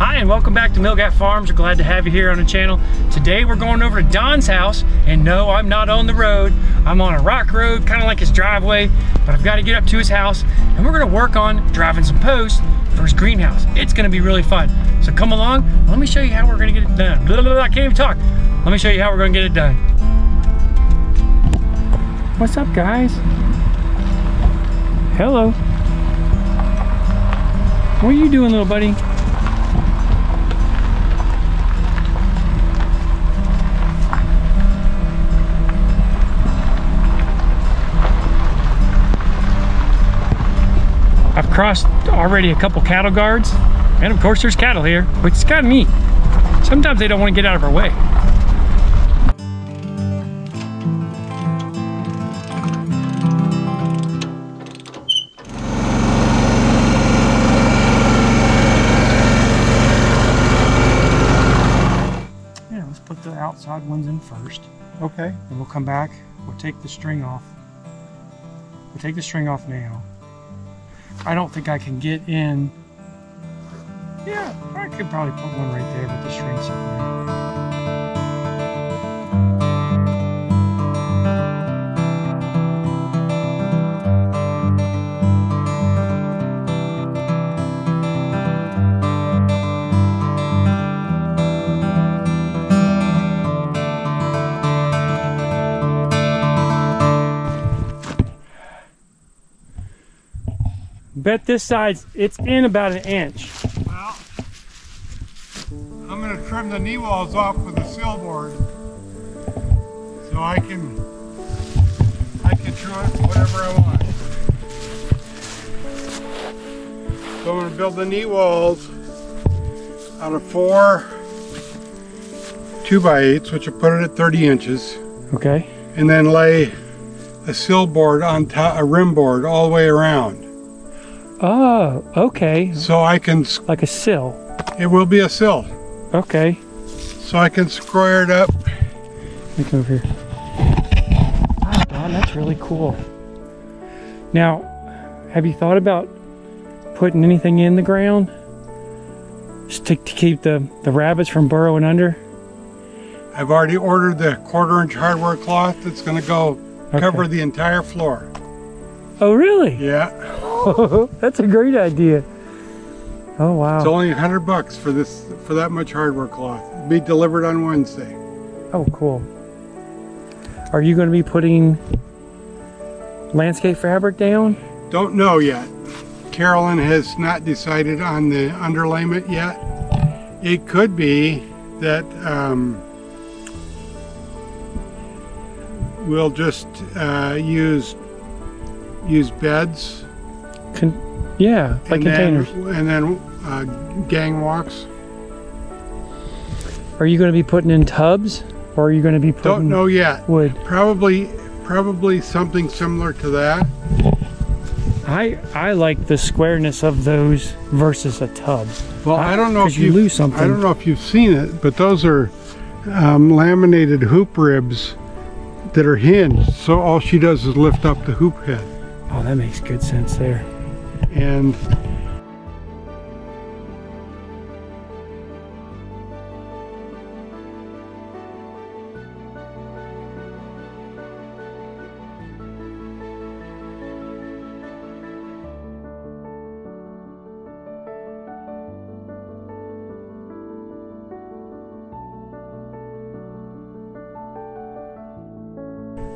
Hi and welcome back to Mill Gap Farms. We're glad to have you here on the channel. Today we're going over to Don's house and no, I'm not on the road. I'm on a rock road, kind of like his driveway, but I've got to get up to his house and we're gonna work on driving some posts for his greenhouse. It's gonna be really fun. So come along, let me show you how we're gonna get it done. Blah, blah, blah, I can't even talk. Let me show you how we're gonna get it done. What's up guys? Hello. What are you doing little buddy? I've already a couple cattle guards, and of course there's cattle here, which is kind of neat. Sometimes they don't want to get out of our way. Yeah, let's put the outside ones in first. Okay. And we'll come back, we'll take the string off. We'll take the string off now. I don't think I can get in. Yeah, I could probably put one right there with the string sitting there. Bet this side's it's in about an inch. Well, I'm going to trim the knee walls off with a sill board so I can I can trim it whatever I want. So I'm going to build the knee walls out of four two by eights, which will put it at 30 inches, Okay. and then lay a sill board on top, a rim board all the way around. Oh, okay. So I can, Like a sill. it will be a sill. Okay. So I can square it up Look over here. Oh, God, that's really cool. Now, have you thought about putting anything in the ground? Just to, to keep the, the rabbits from burrowing under? I've already ordered the quarter inch hardware cloth that's going to go cover the entire floor. Oh, really? Yeah. That's a great idea. Oh, wow. It's only 100 bucks for this for that much hardware cloth. It'll be delivered on Wednesday. Oh, cool. Are you going to be putting landscape fabric down? Don't know yet. Carolyn has not decided on the underlayment yet. It could be that um, we'll just uh, use use beds Con- yeah, like and containers. then, and then uh, gang walks. Are you going to be putting in tubs, or are you going to be putting Don't know yet. wood? Probably, probably something similar to that. I I like the squareness of those versus a tub. Well, I don't know 'cause if you lose something. I don't know if you've seen it, but those are um, laminated hoop ribs that are hinged. So all she does is lift up the hoop head, Oh, that makes good sense there. And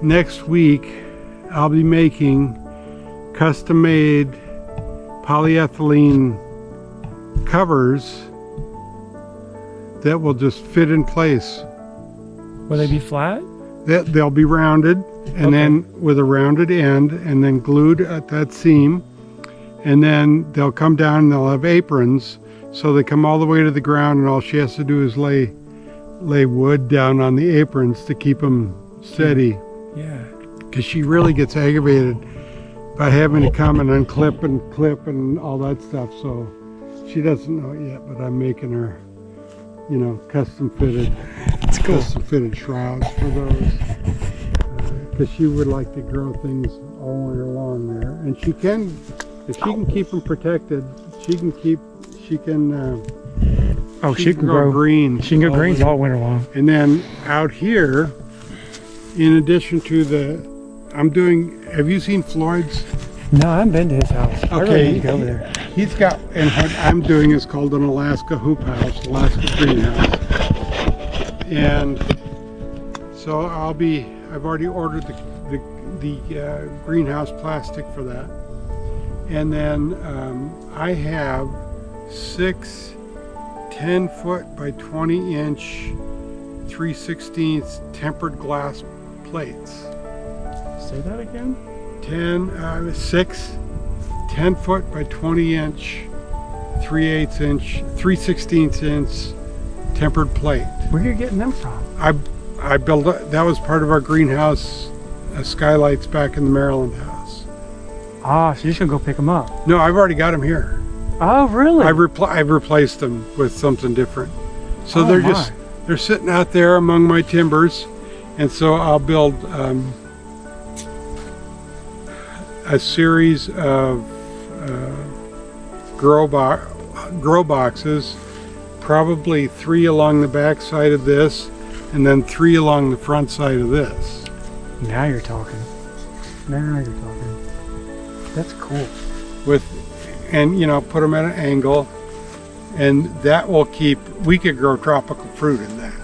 next week I'll be making custom-made polyethylene covers that will just fit in place. Will they be flat? That they'll be rounded and Okay. then with a rounded end and then glued at that seam and then they'll come down and they'll have aprons so they come all the way to the ground and all she has to do is lay lay wood down on the aprons to keep them steady Yeah. because she really gets aggravated by having to come and unclip and clip and all that stuff so she doesn't know it yet but I'm making her you know custom fitted It's cool. custom fitted shrouds for those because she would like to grow things all year long there and she can if she can keep them protected she can keep she can uh, Oh, she, can grow. green. She can grow all greens all winter long. And then out here, in addition to the, I'm doing. Have you seen Floyd's? No, I haven't been to his house. I really Okay. need to go over there. He's got, and what I'm doing is called an Alaska hoop house, Alaska greenhouse. And so I'll be, I've already ordered the, the, the uh, greenhouse plastic for that. And then um, I have six 10 foot by 20 inch 3 16th tempered glass plates. Say that again? 10, uh, 6 10 foot by 20 inch 3 8 inch 3 16 inch tempered plate Where are you getting them from? i i built a- that was part of our greenhouse uh, skylights back in the maryland house Ah, so you're just gonna go pick them up. no i've already got them here Oh, really? i've, repl- I've replaced them with something different so Oh, they're my. just they're sitting out there among my timbers and so i'll build um, a series of uh, grow, bo- grow boxes, probably three along the back side of this, and then three along the front side of this. Now you're talking. Now you're talking. That's cool. With, and you know, put them at an angle, and that will keep. We could grow tropical fruit in that.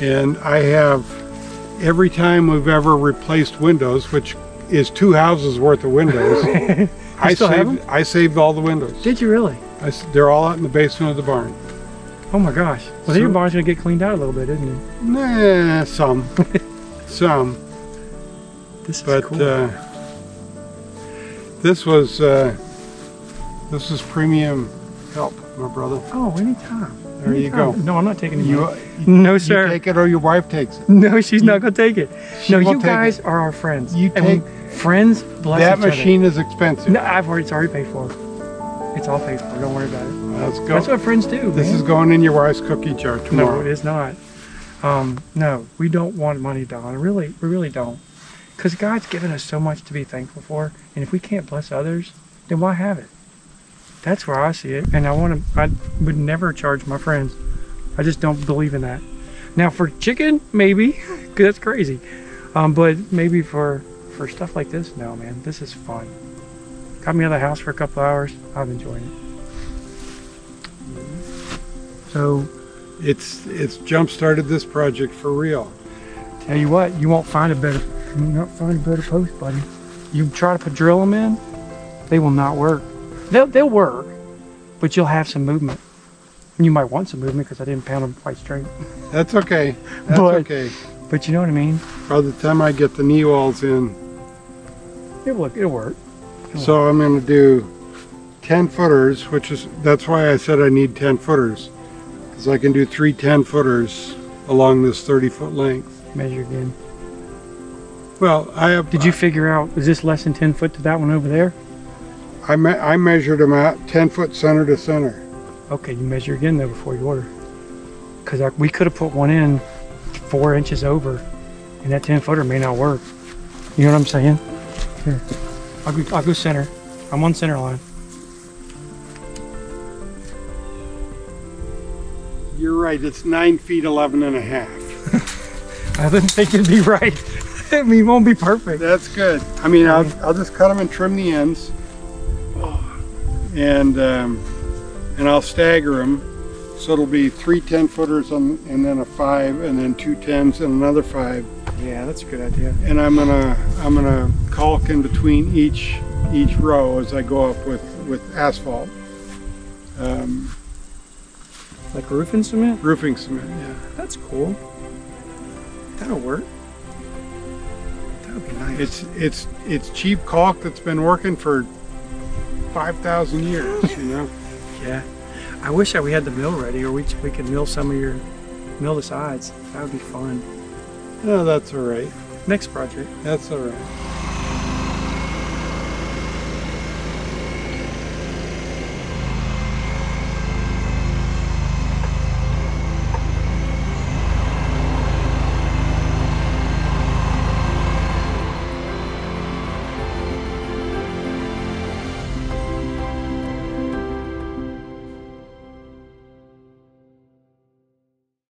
And I have every time we've ever replaced windows, which is two houses worth of windows. I saved, I saved all the windows. Did you really? I they're all out in the basement of the barn. Oh my gosh. Well, So- your barn's gonna get cleaned out a little bit, isn't it? Nah, some, some. This is But cool. uh, this was uh, this was premium help, my brother. oh, anytime. There you Anytime. go. No, I'm not taking it. You, no, you sir. take it or your wife takes it. no, she's not gonna take it. No, you guys it. are our friends. You take- when friends bless that each other. machine is expensive. No, I've already. It's already paid for. It's all paid for. Don't worry about it. Let's go. That's what friends do. this man. is going in your wife's cookie jar tomorrow. No, tomorrow. it is not. Um, no, we don't want money, Don. Really, we really don't. Because God's given us so much to be thankful for, and if we can't bless others, then why have it? That's where I see it, and I want to. I would never charge my friends. I just don't believe in that. Now, for chicken, maybe, 'cause that's crazy. Um, but maybe for for stuff like this, no, man. This is fun. Got me out of the house for a couple hours. I'm enjoying it. So It's it's jump started this project for real. Tell you what, you won't find a better, you won't find a better post, buddy. You try to put drill them in, they will not work. They'll they'll work, but you'll have some movement. And you might want some movement because I didn't pound them quite straight. That's okay. That's But- okay. But you know what I mean? By the time I get the knee walls in, It'll look, it'll work. So I'm going to do 10 footers, which is, that's why I said I need 10 footers. Because I can do three 10 footers along this 30 foot length. Measure again. Well, I have, Did you figure out is this less than ten foot to that one over there? I, me, I measured them out 10 foot center to center. Okay, you measure again though before you order. Because we could have put one in four inches over, and that ten footer may not work. You know what I'm saying? Here, I'll go, I'll go center. I'm on center line. You're right, it's 9 feet 11 and a half. I didn't think it'd be right. I mean, it won't be perfect. That's good. I mean, I'll, I'll just cut them and trim the ends. And, um, and I'll stagger them. So it'll be three 10 footers on, and then a five, and then two 10s and another five. Yeah, that's a good idea. and I'm gonna I'm gonna caulk in between each each row as I go up with with asphalt um, Like roofing cement? roofing cement. Yeah, That's cool. That'll work. That'll be nice. it's it's it's cheap caulk that's been working for five thousand years. You know, yeah. I wish that we had the mill ready, or we we could mill some of your mill the sides. That would be fun. no, that's all right. Next project. That's all right.